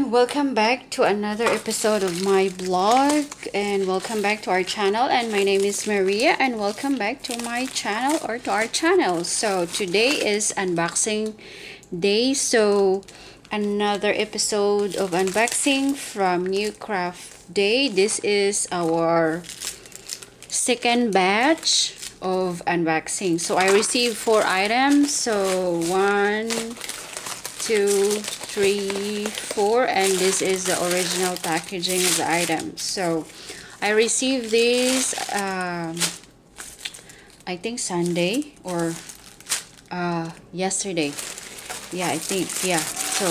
welcome back to another episode of my vlog and welcome back to our channel. And my name is Maria and welcome back to my channel or to our channel. So today is unboxing day. So another episode of unboxing from new craft day. This is our second batch of unboxing. So I received four items. So one two three four and this is the original packaging of the item. So I received these um, I think Sunday or uh, yesterday. Yeah I think yeah so.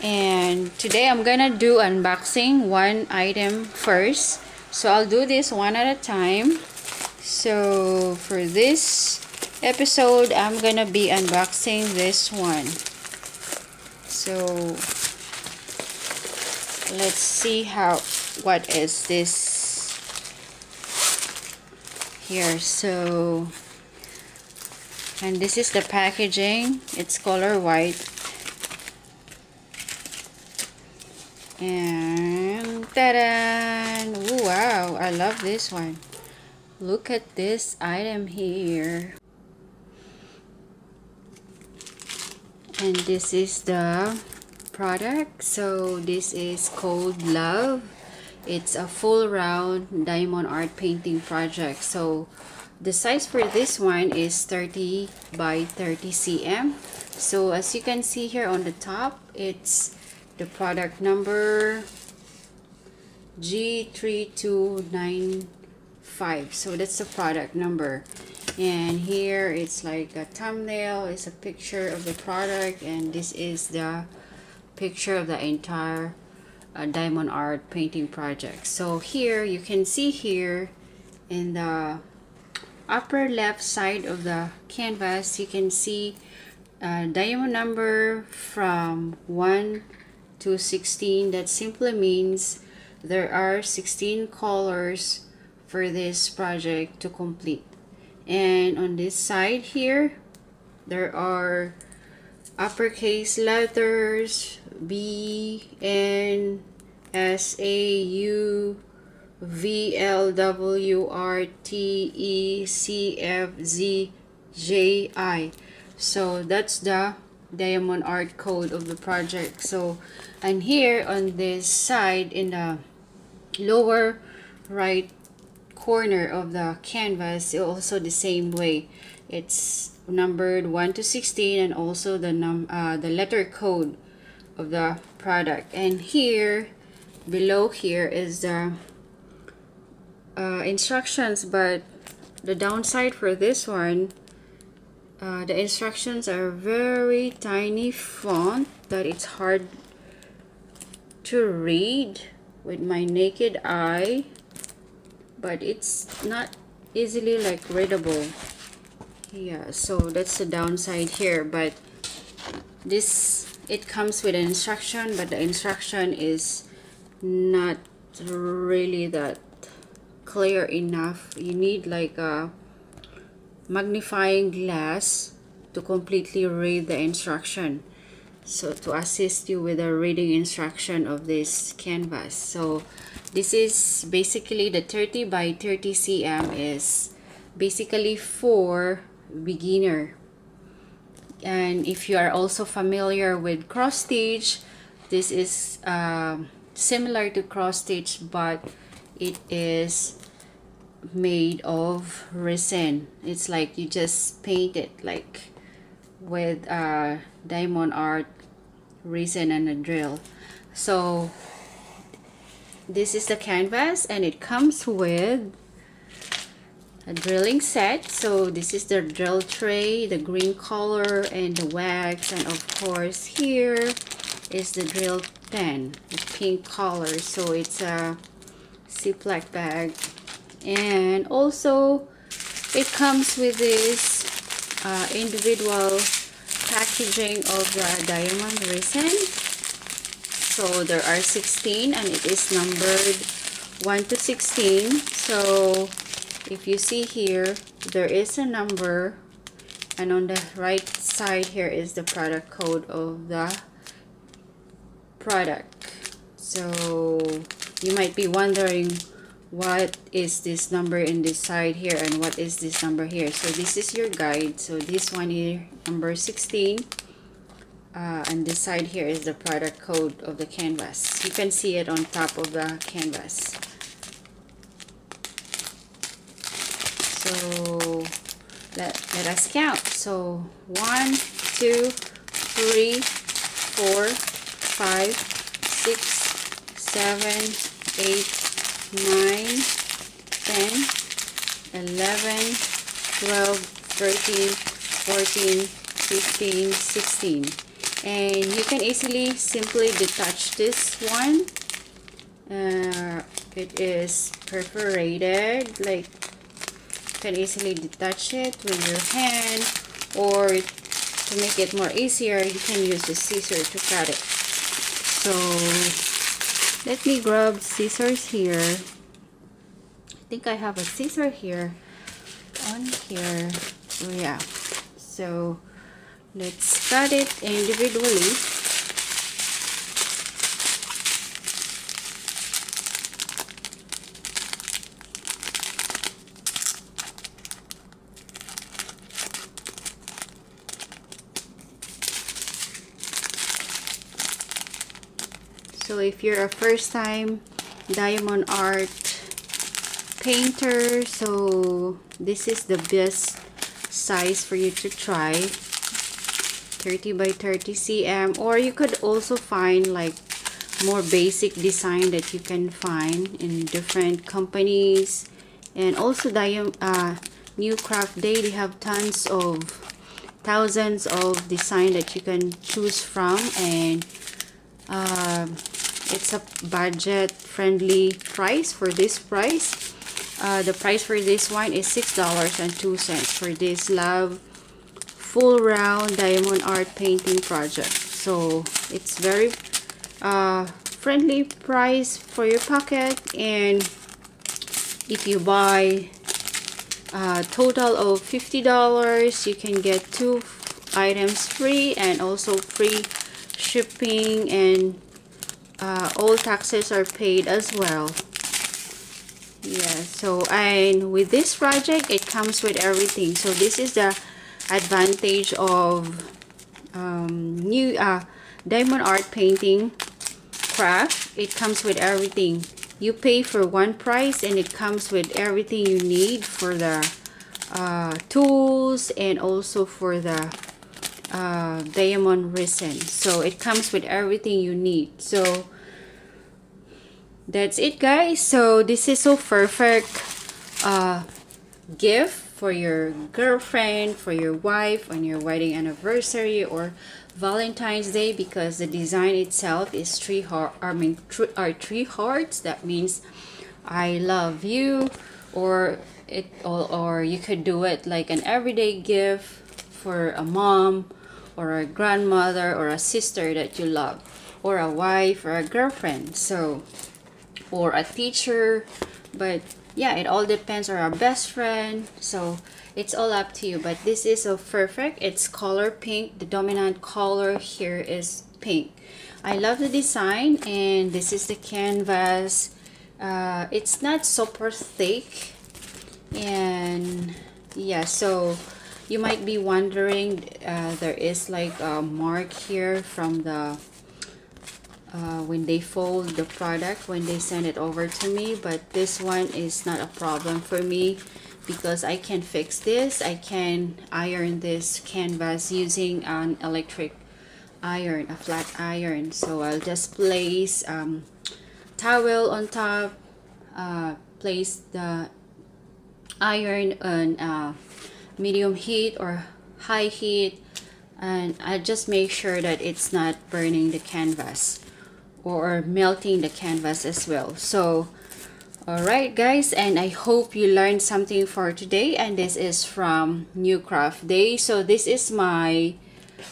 And today I'm gonna do unboxing one item first. So I'll do this one at a time. So for this episode I'm gonna be unboxing this one so let's see how what is this here. So and this is the packaging. It's color white. And ta-da! wow I love this one. Look at this item here and this is the product. So this is called love. It's a full round diamond art painting project. So the size for this one is 30 by 30 cm. So as you can see here on the top it's the product number G3295 so that's the product number and here it's like a thumbnail. It's a picture of the product and this is the picture of the entire uh, diamond art painting project. So here you can see here in the upper left side of the canvas you can see uh, diamond number from 1 to 16 that simply means there are 16 colors for this project to complete and on this side here there are uppercase letters B N S A U V L W R T E C F Z J I. So that's the diamond art code of the project. So and here on this side in the lower right corner of the canvas also the same way. It's numbered 1 to 16 and also the num uh, the letter code of the product. And here below here is the uh, instructions but the downside for this one uh, the instructions are very tiny font that it's hard to read with my naked eye but it's not easily like readable. Yeah so that's the downside here but this it comes with an instruction but the instruction is not really that clear enough. You need like a magnifying glass to completely read the instruction so to assist you with the reading instruction of this canvas. So this is basically the 30 by 30 cm is basically for beginner. And if you are also familiar with cross stitch this is uh, similar to cross stitch but it is made of resin. It's like you just paint it like with uh, diamond art resin and a drill. So this is the canvas and it comes with a drilling set. So this is the drill tray the green color and the wax and of course here is the drill pen the pink color. So it's a ziploc bag. And also it comes with this uh, individual packaging of the diamond resin. So there are 16 and it is numbered 1 to 16 so if you see here there is a number and on the right side here is the product code of the product. So you might be wondering what is this number in this side here and what is this number here? So this is your guide. So this one here number 16 uh, and this side here is the product code of the canvas. You can see it on top of the canvas. So let, let us count. So one two three four five six seven eight nine ten eleven twelve thirteen fourteen fifteen sixteen. And you can easily simply detach this one. Uh, it is perforated like you can easily detach it with your hand or to make it more easier you can use the scissor to cut it. So let me grab scissors here. I think I have a scissor here on here. Oh yeah. So let's cut it individually so if you're a first time diamond art painter so this is the best size for you to try. 30 by 30 cm. Or you could also find like more basic design that you can find in different companies. And also Diam uh, New Craft Day they have tons of thousands of design that you can choose from. And uh, it's a budget friendly price for this price. Uh, the price for this one is six dollars and two cents for this love full round diamond art painting project. So it's very uh, friendly price for your pocket and if you buy a total of $50 you can get two items free and also free shipping and uh, all taxes are paid as well. Yeah so and with this project it comes with everything. So this is the advantage of um, new uh, diamond art painting craft. It comes with everything. You pay for one price and it comes with everything you need for the uh, tools and also for the uh, diamond resin. So it comes with everything you need. So that's it guys. So this is so perfect uh, gift for your girlfriend, for your wife on your wedding anniversary or Valentine's Day because the design itself is three heart I mean are three hearts. That means I love you or it or, or you could do it like an everyday gift for a mom or a grandmother or a sister that you love or a wife or a girlfriend. So or a teacher but yeah it all depends on our best friend so it's all up to you but this is so perfect. It's color pink the dominant color here is pink. I love the design and this is the canvas. Uh, it's not super thick and yeah so you might be wondering uh, there is like a mark here from the uh, when they fold the product when they send it over to me but this one is not a problem for me because I can fix this. I can iron this canvas using an electric iron a flat iron. So I'll just place um, towel on top uh, place the iron on uh, medium heat or high heat and I just make sure that it's not burning the canvas or melting the canvas as well. So alright guys and I hope you learned something for today and this is from New Craft Day. So this is my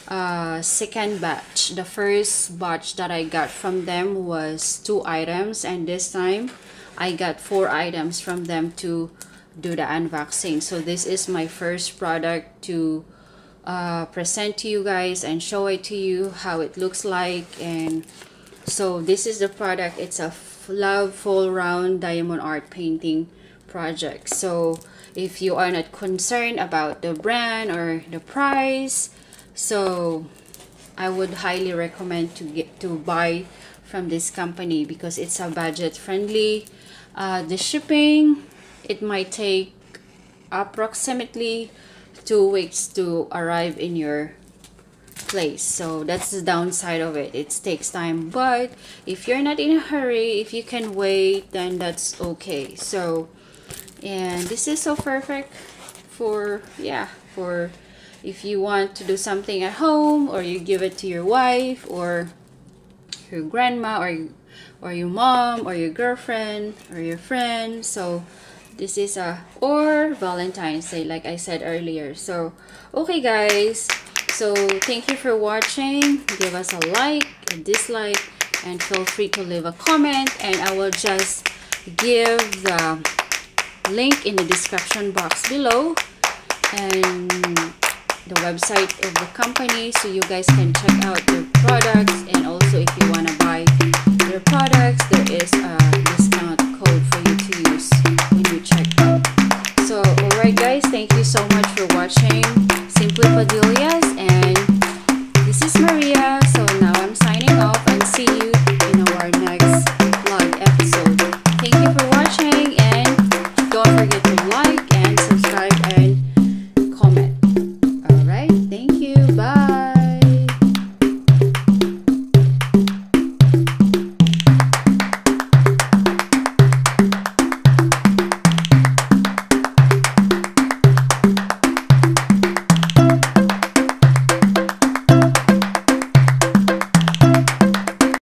uh, second batch. The first batch that I got from them was two items and this time I got four items from them to do the unboxing. So this is my first product to uh, present to you guys and show it to you how it looks like and so this is the product. It's a love full round diamond art painting project. So if you are not concerned about the brand or the price so I would highly recommend to get to buy from this company because it's a budget friendly uh, the shipping. It might take approximately two weeks to arrive in your place. So that's the downside of it. It takes time. But if you're not in a hurry if you can wait then that's okay. So and this is so perfect for yeah for if you want to do something at home or you give it to your wife or your grandma or or your mom or your girlfriend or your friend. So this is a or valentine's day like i said earlier. So okay guys so thank you for watching. Give us a like a dislike and feel free to leave a comment. And i will just give the link in the description box below and the website of the company so you guys can check out their products. And also if you want to buy their products there is a like